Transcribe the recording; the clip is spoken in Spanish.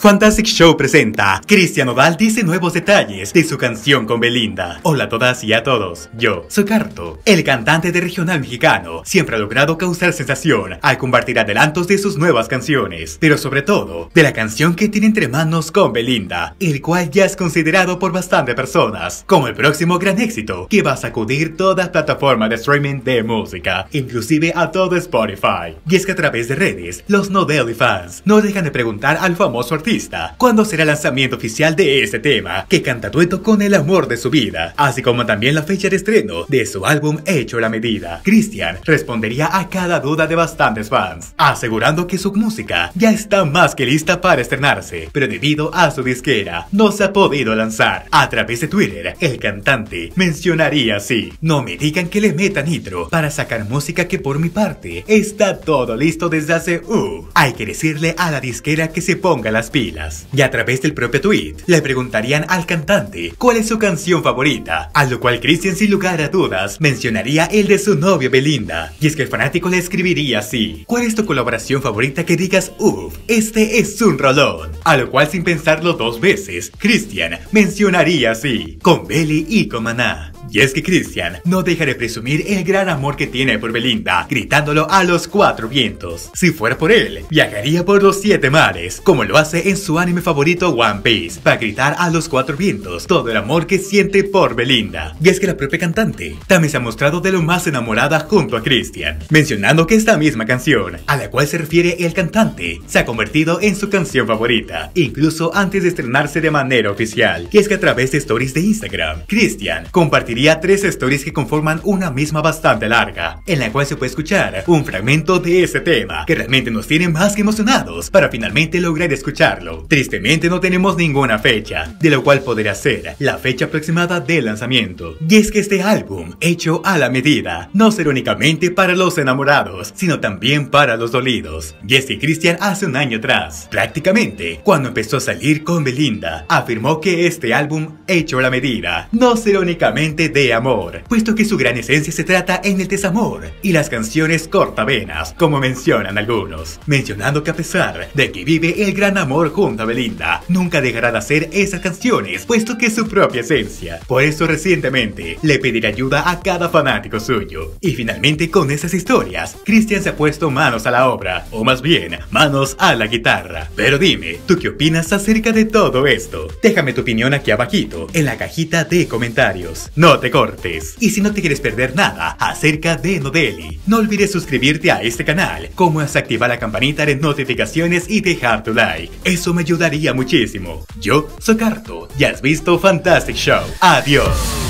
Fantastic Show presenta Cristian Odal dice nuevos detalles de su canción con Belinda. Hola a todas y a todos, yo soy Carto. El cantante de regional mexicano siempre ha logrado causar sensación al compartir adelantos de sus nuevas canciones, pero sobre todo de la canción que tiene entre manos con Belinda, el cual ya es considerado por bastante personas como el próximo gran éxito que va a sacudir toda plataforma de streaming de música, inclusive a todo Spotify. Y es que a través de redes, los no daily fans no dejan de preguntar al famoso artista cuándo será el lanzamiento oficial de este tema, que canta dueto con el amor de su vida, así como también la fecha de estreno de su álbum Hecho a la Medida. Christian respondería a cada duda de bastantes fans, asegurando que su música ya está más que lista para estrenarse, pero debido a su disquera no se ha podido lanzar. A través de Twitter, el cantante mencionaría así, no me digan que le meta nitro para sacar música que por mi parte está todo listo desde hace uh. Hay que decirle a la disquera que se ponga las pilas y a través del propio tweet le preguntarían al cantante cuál es su canción favorita, a lo cual Christian sin lugar a dudas mencionaría el de su novia Belinda. Y es que el fanático le escribiría así, ¿cuál es tu colaboración favorita que digas, uff, este es un rolón? A lo cual sin pensarlo dos veces, Christian mencionaría así, con Belly y con Maná. Y es que Christian no deja de presumir el gran amor que tiene por Belinda, gritándolo a los cuatro vientos. Si fuera por él, viajaría por los siete mares, como lo hace en su anime favorito One Piece, para gritar a los cuatro vientos todo el amor que siente por Belinda. Y es que la propia cantante también se ha mostrado de lo más enamorada junto a Christian, mencionando que esta misma canción, a la cual se refiere el cantante, se ha convertido en su canción favorita, incluso antes de estrenarse de manera oficial. Y es que a través de stories de Instagram, Christian compartiría tres stories que conforman una misma bastante larga, en la cual se puede escuchar un fragmento de ese tema, que realmente nos tiene más que emocionados para finalmente lograr escucharlo. Tristemente no tenemos ninguna fecha, de lo cual podría ser la fecha aproximada del lanzamiento. Y es que este álbum, hecho a la medida, no será únicamente para los enamorados, sino también para los dolidos. Y es que Christian hace un año atrás, prácticamente, cuando empezó a salir con Belinda, afirmó que este álbum, hecho a la medida, no será únicamente de amor, puesto que su gran esencia se trata en el desamor y las canciones cortavenas, como mencionan algunos, mencionando que a pesar de que vive el gran amor junto a Belinda, nunca dejará de hacer esas canciones, puesto que es su propia esencia. Por eso recientemente le pedirá ayuda a cada fanático suyo. Y finalmente con esas historias, Christian se ha puesto manos a la obra, o más bien, manos a la guitarra. Pero dime, ¿tú qué opinas acerca de todo esto? Déjame tu opinión aquí abajito, en la cajita de comentarios. Te cortes. Y si no te quieres perder nada acerca de Nodeli, no olvides suscribirte a este canal, como es activar la campanita de notificaciones y dejar tu like. Eso me ayudaría muchísimo. Yo soy Carto y has visto Fantastic Show. Adiós.